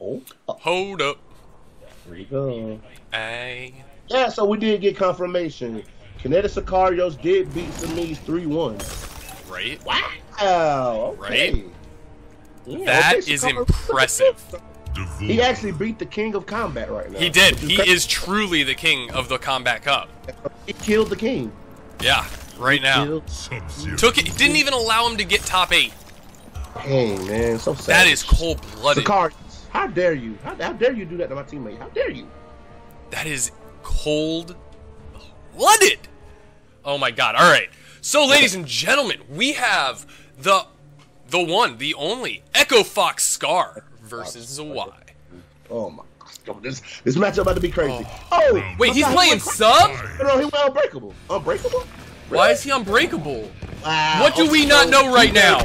Oh, oh, Hold up. here we go. Ay. Yeah, so we did get confirmation. Kinetic Sicarios did beat Samiz 3 1. Right? Wow. Okay. Right? Yeah, That okay, is impressive. He actually beat the king of combat right now. He did. He crazy. is truly the king of the Kombat Cup. He killed the king. Yeah, right now. Took it. Didn't even allow him to get top eight. Dang, man, so sad. That is cold blooded. Sicarios, how dare you? How, how dare you do that to my teammate? How dare you? That is cold blooded. Oh my god. All right. So, ladies and gentlemen, we have the the one, the only Echo Fox Scar versus Zwei. Oh my god, this this matchup about to be crazy. Oh, oh Wait, he's he playing sub? No, he went unbreakable. Unbreakable? Why is he unbreakable? Wow. What do we not know right now?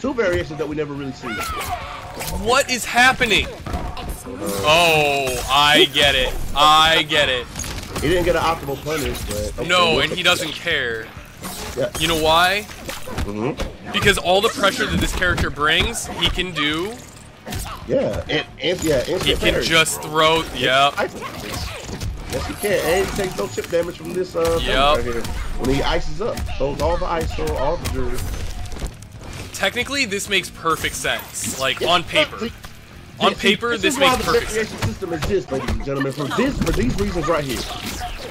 Two variations that we never really see. What is happening? Oh, I get it. I get it. He didn't get an optimal punish, but okay, No, and he doesn't care. Yeah. You know why? Mhm. Because all the pressure that this character brings, he can do. Yeah, and, and yeah, instant He can parry. just throw. Yep. Ice- Yes, he can, and he takes no chip damage from this uh Yep. right here. When he ices up, throws all the ice, all the jewelry. Technically, this makes perfect sense. Like Yeah, on paper. see, On see, paper, this is why makes the perfect variation system exists, ladies and gentlemen. For this, for these reasons right here.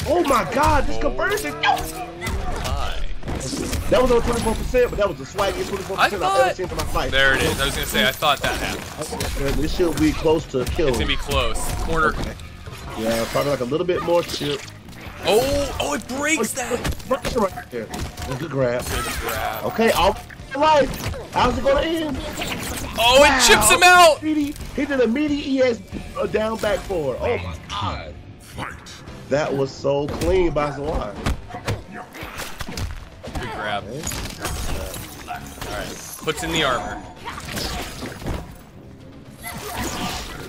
Oh my God, this conversion! Hi. That was on 24%, but that was the swaggiest 24% I I've ever seen in my life. There it is. I was gonna say I thought that happened. This should be close to kill. It's gonna be close. Corner. Yeah, probably like a little bit more chip. Oh, oh, it breaks that. Pressure right there. Good grab. Good grab. Okay, all right. How's it gonna end? Oh, it chips him out. He did a meaty ES uh, down back forward. Oh my god. Fight. That was so clean by Zwei. Good grab. All right. Puts in the armor.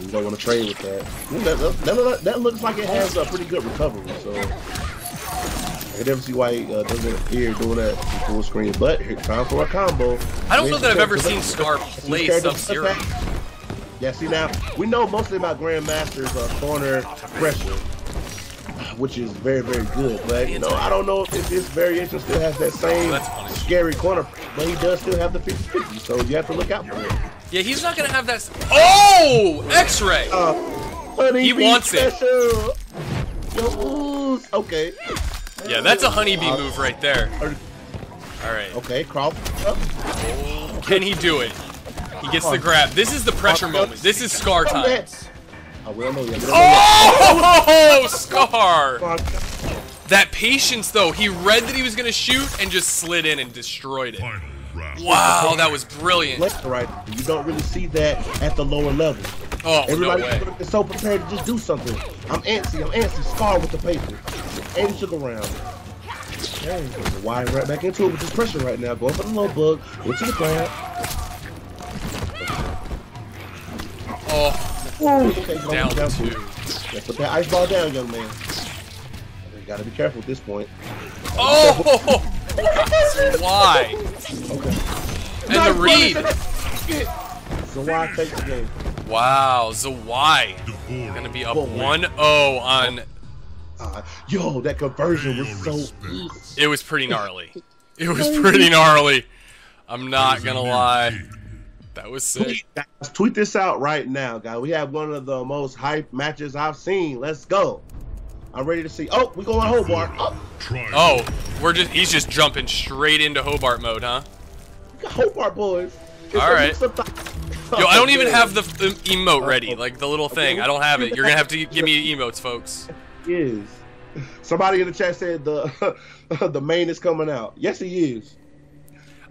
You don't want to trade with that. That, that, that- that looks like it has a pretty good recovery, so I never see why he uh, doesn't appear doing that full screen. But here, time for a combo. I don't know that I've ever seen Scar play characters- Sub-Zero. Yeah, see now we know mostly about Grandmaster's uh, corner pressure, which is very very good. But you know I don't know if this variation still has that same funny. scary corner, but he does still have the 50-50, so you have to look out for it. Yeah, he's not gonna have that. Oh, X-ray. Uh, He wants it. Yo. Okay. Yeah, that's a honeybee move right there. All right. Okay, crawl. Up. Can he do it? He gets the grab. This is the pressure moment. This is Scar time. Oh, we don't know yet. We don't know yet. Oh, Scar! Scar. That patience, though. He read that he was gonna shoot and just slid in and destroyed it. Round. Wow, that was brilliant. Right. You don't really see that at the lower level. Oh, no Everybody way. is so prepared to just do something. I'm antsy. I'm antsy. Scar with the paper. And he took around. Hey, wide right back into it with this pressure right now. Going for the low bug. Into the grab. Oh, Ooh, okay, down down two. two. Yeah, put that ice ball down, young man. You gotta be careful at this point. Oh! Why? Okay. And the read. So why take the game? Wow, Zwei. Devoured. Gonna be up Whoa. 1-0 on... Uh, yo, that conversion was so. It was pretty gnarly. It was pretty gnarly. I'm not gonna lie. That was sick. Guys, tweet this out right now, guys. We have one of the most hype matches I've seen. Let's go. I'm ready to see. Oh, we going Hobart. Oh, Oh, we're just he's just jumping straight into Hobart mode, huh? We got Hobart boys. It's All a right. mix of th- Yo, I don't even have the um, emote ready, like the little thing. I don't have it. You're gonna have to give me emotes, folks. is. Somebody in the chat said the the main is coming out. Yes, he is.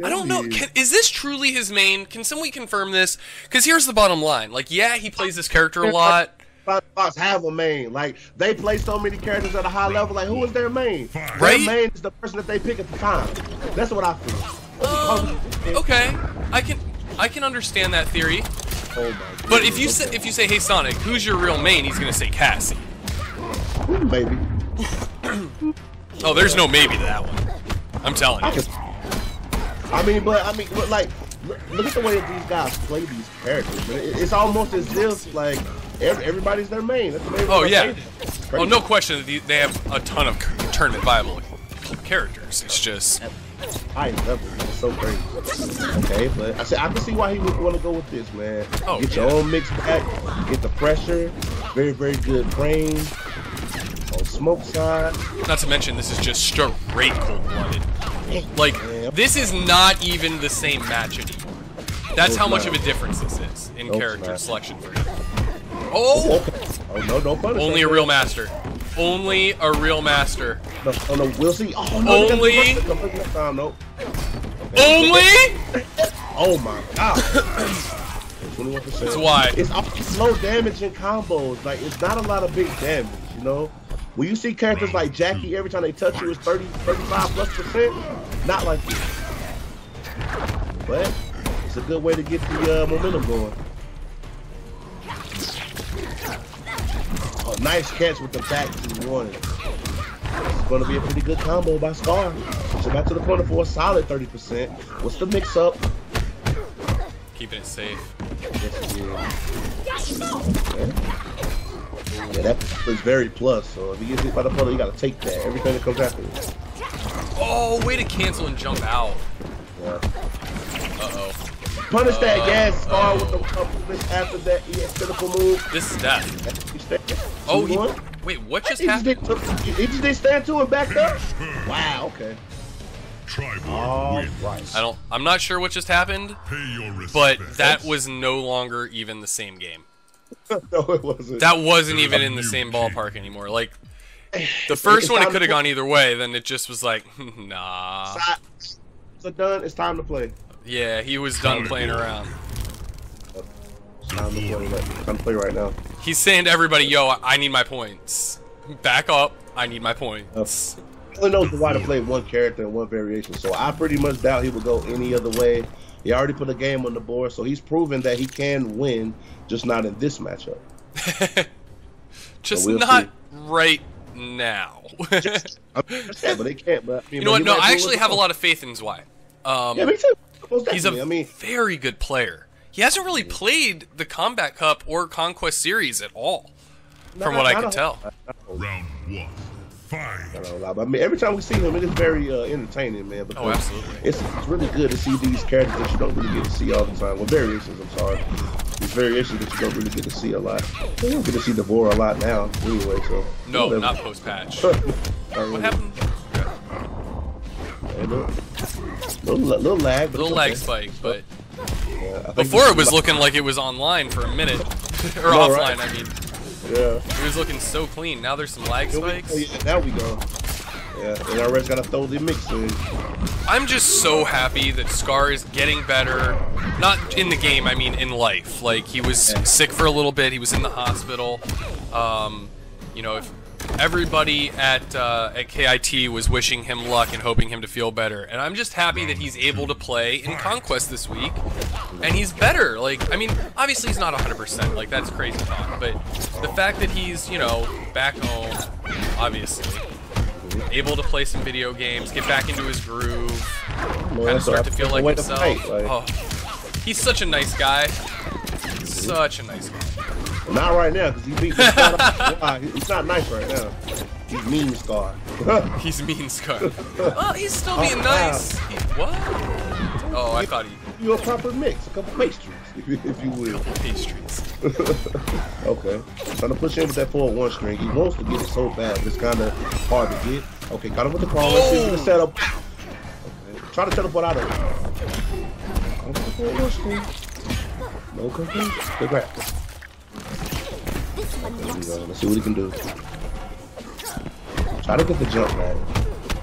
I don't know. Is. Can, is this truly his main? Can somebody confirm this? Because here's the bottom line. Like, yeah, he plays this character a lot. Five Fox have a main. Like they play so many characters at a high level. Like who is their main? Right? Their main is the person that they pick at the time. That's what I feel. Um, okay, I can I can understand that theory. Oh my But if you goodness. say if you say, "Hey Sonic, who's your real main?" He's gonna say Cassie. Maybe. Oh, there's no maybe to that one. I'm telling I you. I mean, but I mean, but like look, at the way these guys play these characters. It, it's almost as if like every, everybody's their main. That's the main Oh yeah. Oh no question. They have a ton of tournament viable characters. It's just high level. It's so crazy. Okay, but I said I can see why he would want to go with this, man. Oh, get your yeah. own mix back, get the pressure, very very good brain on smoke side. not to mention this is just straight cold blooded. Like this is not even the same match anymore. That's how much of a difference this is in No, character selection for him. Oh. Oh no, don't punish. only a real master. Only a real master. No, oh no, we'll see. Oh no, they got the Only- first- the first next time, nope. Only. Oh my god. 21%. That's why. It's low damage in combos. Like it's not a lot of big damage, you know? When you see characters like Jacqui, every time they touch you it's 30, 35 plus percent, not like this. But it's a good way to get the uh, momentum going. Nice catch with the back to one. It's going to be a pretty good combo by Scar. So back to the corner for a solid 30%. What's the mix up? Keeping it safe. Yes, yeah. Yeah, that is very plus. So if he gets hit by the puddle, you got to take that. Everything that comes after it. Oh, way to cancel and jump out. Yeah. Uh oh. Punish that Uh, gas scar with the oh. uh, after that ES critical move. This is death. He stayed- Oh, he. Wait, what just He just, happened? did, he just did stand to and back up. Wow. Okay. Tribal All win. right. I don't. I'm not sure what just happened, Pay your respect. but that was no longer even the same game. no, it wasn't. That wasn't even in the same ballpark anymore. Like the first it's one, it could have gone either way. Then it just was like, nah. So done. It's time to play. Yeah, he was done playing around. It's time to play. Right, time to play right now. He's saying to everybody, "Yo, I need my points. Back up. I need my points." He only knows why to play one character and one variation, so I pretty much doubt he would go any other way. He already put a game on the board, so he's proven that he can win, just not in this matchup. Just we'll not see. right now. I mean, yeah, but they can't. But I mean, you know what? No, I actually have a lot of faith in Zwei. Um, Yeah, me too. He's a mean, very good player. He hasn't really played the Kombat Cup or Konquest Series at all, from what I not could a- tell. Round one. Fight. I don't know, but I mean, every time we see him, it is very uh, entertaining, man. Because Oh, absolutely. It's, it's really good to see these characters that you don't really get to see all the time. Well, variations, I'm sorry. These variations that you don't really get to see a lot. You don't get to see D'Vorah a lot now, anyway. So No, whatever. not post patch. what What happened? Little, little, little lag, but Little lag okay. spike, but Yeah, before it was looking like it was online for a minute, or No, offline. right. I mean, Yeah. it was looking so clean. Now there's some lag we- spikes. oh, yeah, now we go. Yeah, and already got to throw the mix in. I'm just so happy that Scar is getting better. Not in the game, I mean in life. Like he was sick for a little bit. He was in the hospital. Um, you know, if everybody at uh, at KIT was wishing him luck and hoping him to feel better, and I'm just happy that he's able to play in Konquest this week, and he's better. Like, I mean, obviously he's not 100%. Like that's crazy talk, but the fact that he's you know back home, obviously. Able to play some video games, get back into his groove, kind of start to feel like himself. Oh, he's such a nice guy. Such a nice guy. Not right now, because he beat. He's not nice right now. He's mean Scar. He's mean Scar. Oh, he's still being Oh, nice. He, what? Oh, I thought he you a proper mix, a couple pastries, if you, if you will. pastries. Okay. Trying to push in with that forward one string. He wants to get it so bad, but it's kind of hard to get. Okay, got him with the call. Oh! Let's see if set up. Okay. Try to teleport out of it. Come with the forward one string. No complaint. Good grab. This one There we looks go. Let's see what he can do. Try to get the jump man.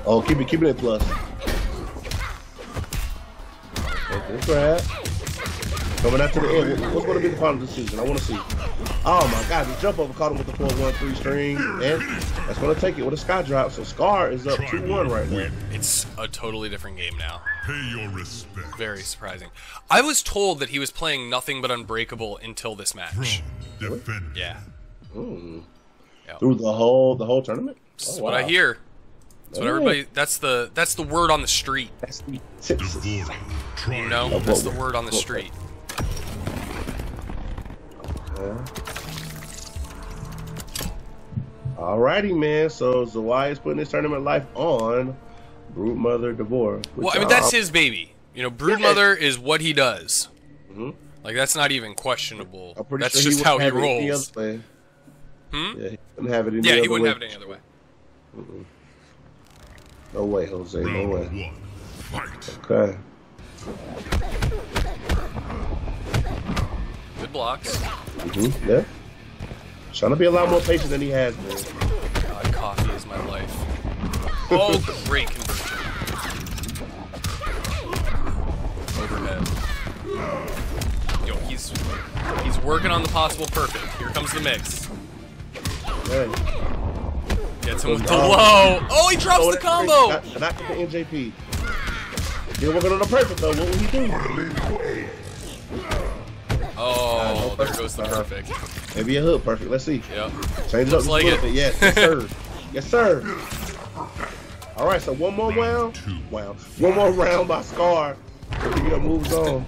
Oh, keep it, keep it in plus. Grab. Coming out to the end. What's going to be the final decision? I want to see. Oh my God! The jump over caught him with the four one three string, and that's going to take it with a sky drop. So Scar is up two one right now. It's a totally different game now. Pay your respect. Very surprising. I was told that he was playing nothing but Unbreakable until this match. Throne. Yeah. Mm. Yeah. Through the whole the whole tournament. This is Oh, what. I hear. That's what everybody. That's the that's the word on the street. That's the You know, that's the word on the street. Alrighty, man. So Zwei is putting his tournament life on Brood Mother D'Vorah. Well, I mean that's his baby. You know, Broodmother is what he does. Mhm. Like that's not even questionable. I'm pretty That's sure just how he wouldn't it any rolls. other way. Hmm? Yeah, he wouldn't have it any Yeah, other he wouldn't way. have it any other way. No way, Jose. No way. one. Okay. Good blocks. hmm Yeah. Trying to be a lot more patient than he has been. God, coffee is my life. Oh, great conversion. Overhead. Yo, he's he's working on the possible perfect. Here comes the mix. Hey. Gets him with the Oh. low. Oh, he drops Oh, the combo. great. Not, not with the NJP. Still working on the perfect though. What will he do? Oh, there goes the perfect. Maybe a hook perfect. Let's see. Yep. Change it up Looks just like little it. bit. Yes, yes, sir. yes, sir. All right, so one more round. Wow. One more round by Scar. He got moves on.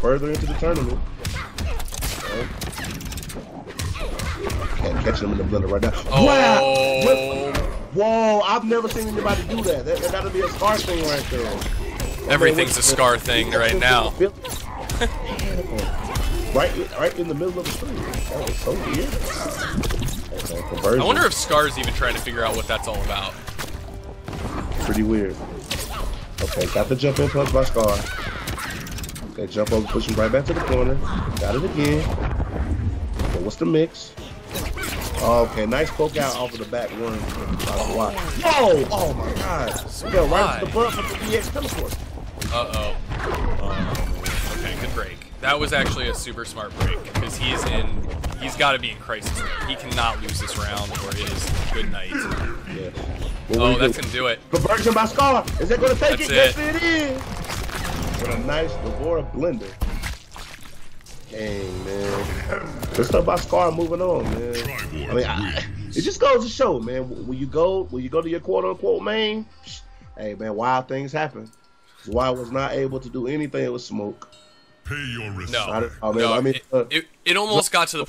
Further into the tournament. Oh. Can't catch him in the blender right now. Oh. Wow. Whoa, I've never seen anybody do that. That, gotta be a Scar thing right there. Everything's a scar thing right now. right, right in the middle of the screen. That was so weird. Okay. I wonder if Scar's even trying to figure out what that's all about. Pretty weird. Okay, got the jump in punch by Scar. Okay, jump over, push him right back to the corner. Got it again. Okay, what's the mix? Okay, nice poke out off of the back one. Why? Whoa! Oh my god! Right to the butt with the DX teleport. Uh oh. Okay, good break. That was actually a super smart break because he's in. He's got to be in crisis mode. He cannot lose this round, or it is good night. What Oh, that's gonna do it. Conversion by Scar. Is that gonna take That's it? Yes, it. it is. With a nice D'Vorah blender. Dang, man. Good stuff by Scar moving on, man. I mean, I, it just goes to show, man. When you go, when you go to your quote unquote main, hey, man, wild things happen. Why was not able to do anything with smoke. Pay your respect. No, I don't- I mean- no. I mean, it, uh, it, it almost got to the